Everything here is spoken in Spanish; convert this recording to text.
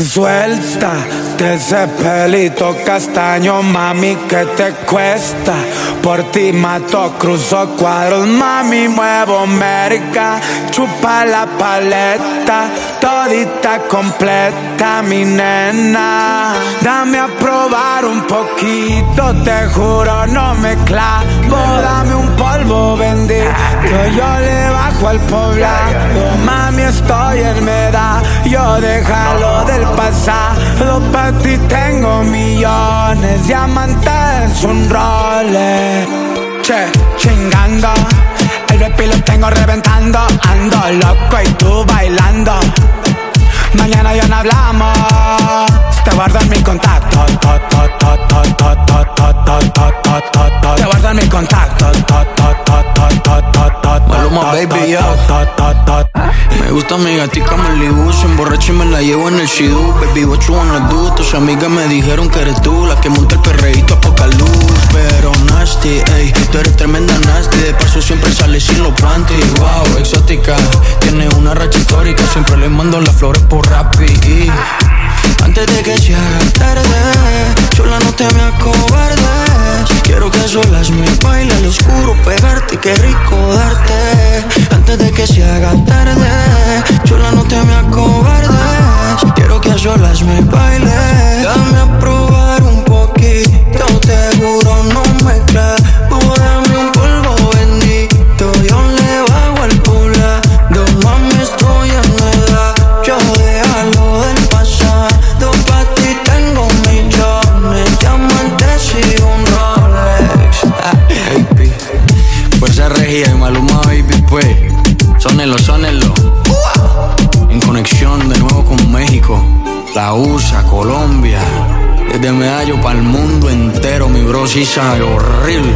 Suelta de ese pelito castaño, mami, que te cuesta. Por ti mato, cruzo cuadros, mami, muevo merca. Chupa la paleta, todita completa, mi nena. Dame a probar un poquito, te juro, no me clavo. Dame un polvo bendito, yo le bajo al poblado. Mami, estoy en meda, yo déjalo del pasado para ti tengo millones Diamantes, un role Che, chingando El baby lo tengo reventando Ando loco y tú bailando Mañana ya no hablamos Maluma baby yo me gusta mi gatica Malibu, se emborracha y me la llevo en el Shidu Baby, what you wanna do? Tus amigas me dijeron que eres tú La que monta el perreíto a poca luz. Pero nasty, ey, tú eres tremenda nasty. De paso siempre sale sin los panties. Wow, exótica, tiene una racha histórica Siempre le mando las flores por Rappi. Antes de que se haga tarde Chola, no te me acobardes. Quiero que solas me baile al oscuro Pegarte, qué rico Regia y maluma, baby, pues. Sonelo, sonelo conexión de nuevo con México, la USA, Colombia, desde Medallo para el mundo entero, mi bro, sí sabe horrible.